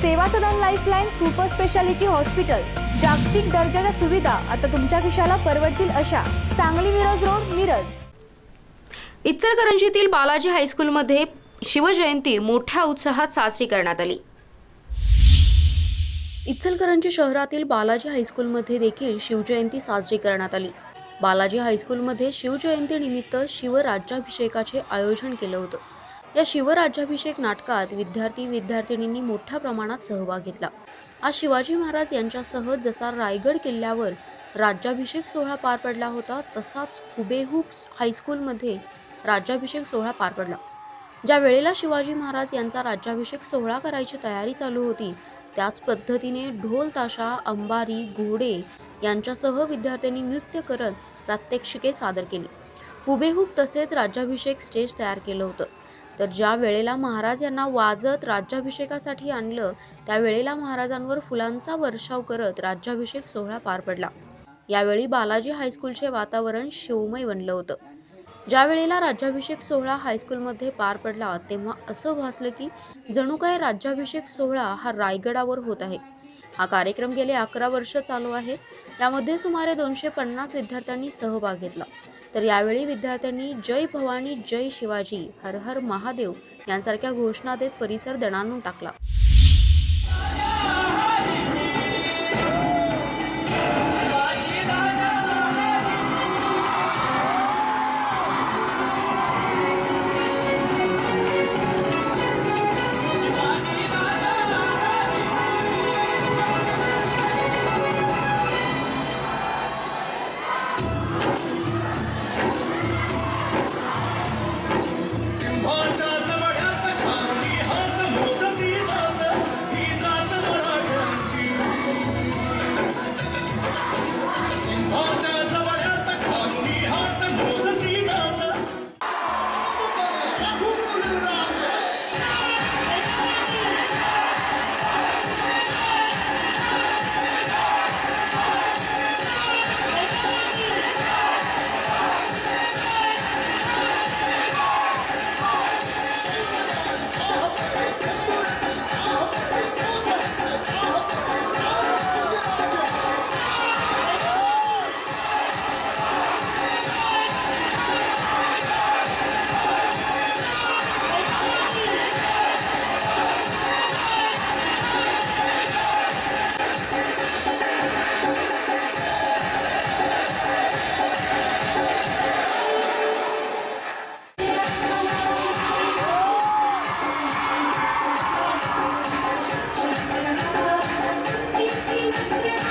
Seva Sadan lifeline super speciality hospital जागतिक दर्जाच्या सुविधा आता तुमच्या खिशाला परवडतील अशा सांगली मिरज रोड मिरज. इचलकरंजीतील बालाजी हायस्कूलमध्ये शिवजयंती मोठ्या उत्साहात साजरी करण्यात आली. इचलकरंजी शहरातील बालाजी हायस्कूलमध्ये देखील शिवजयंती साजरी करण्यात आली. बालाजी हायस्कूलमध्ये शिवजयंतीनिमित्त शिवराज्याभिषेकाचे आयोजन केलं होतं. या शिवराज्याभिषेक नाटकात विद्यार्थी विद्यार्थिनींनी मोठ्या प्रमाणात सहभाग घेतला. आज शिवाजी महाराज यांच्यासह जसा रायगड किल्ल्यावर राज्याभिषेक सोहळा पार पडला होता तसाच हुबेहूब हायस्कूलमध्ये राज्याभिषेक सोहळा पार पडला. ज्या वेळेला शिवाजी महाराज यांचा राज्याभिषेक सोहळा करायची तयारी चालू होती त्याच पद्धतीने ढोल ताशा अंबारी घोडे यांच्यासह विद्यार्थ्यांनी नृत्य करत प्रात्यक्षिके सादर केली. हुबेहूब तसेच राज्याभिषेक स्टेज तयार केलं होतं. तर ज्या वेळेला महाराज यांना वाजत राज्याभिषेकासाठी आणलं त्यावेळेला महाराजांवर फुलांचा वर्षाव करत राज्याभिषेक सोहळा पार पडला. यावेळी बालाजी हायस्कूलचे वातावरण शिवमय बनलं होतं. ज्या वेळेला राज्याभिषेक सोहळा हायस्कूलमध्ये पार पडला तेव्हा असं भासलं की जणू काय राज्याभिषेक सोहळा हा रायगडावर होत आहे. हा कार्यक्रम गेले अकरा वर्ष चालू आहे. त्यामध्ये सुमारे दोनशे पन्नास विद्यार्थ्यांनी सहभाग घेतला. तर यावेळी विद्यार्थ्यांनी जय भवानी जय शिवाजी हर हर महादेव यांसारख्या घोषणा देत परिसर दणाणून टाकला. Thank you.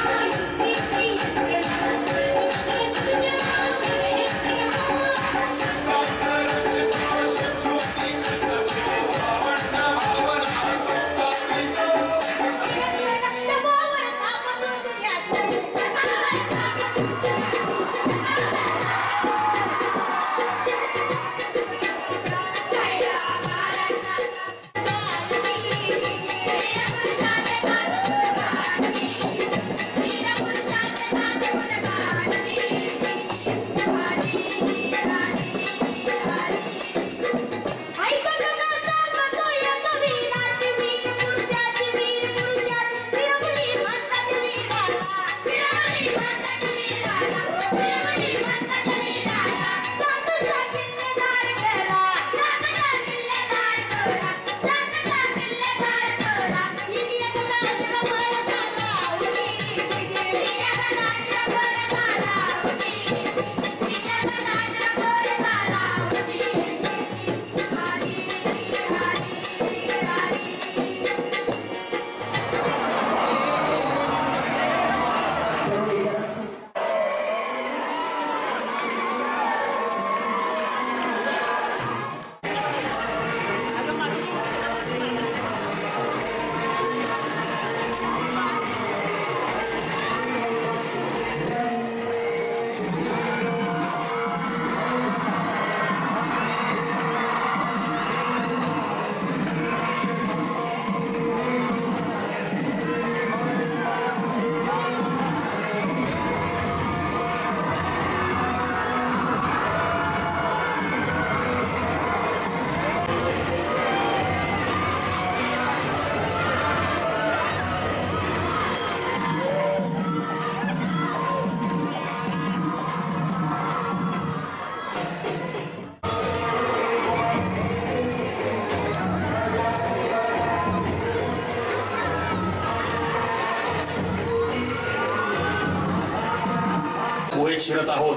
शिरत आहोत.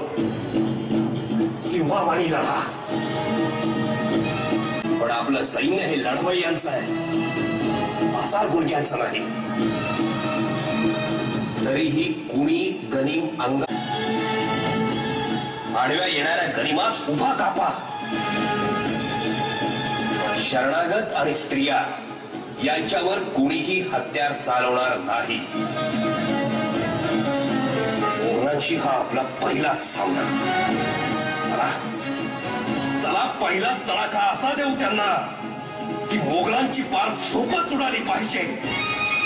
सिंहावाणी लढा. पण आपलं सैन्य हे लढवय्यांचं आहे. बाजार गुडघ्यांचं नाही. तरीही कुणी गनिम अंग आडव्या येणाऱ्या गनिमास उभा कापा. शरणागत आणि स्त्रिया यांच्यावर कुणीही हत्यार चालवणार नाही. मोहनांशी हा आपला पहिलाच सामना. चला. चला पहिलाच तडाखा असा देऊ त्यांना की मोगलांची पार झोपच उडाली पाहिजे.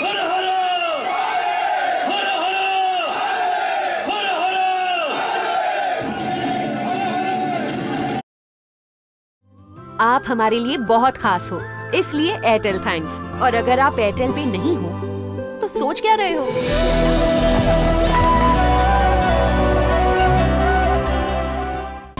हर हर हर हर हर हर. आप हमारे लिए बहुत खास हो, इसलिए एयरटेल थैंक्स और अगर आप एयरटेल पे नहीं हो तो सोच क्या रहे हो?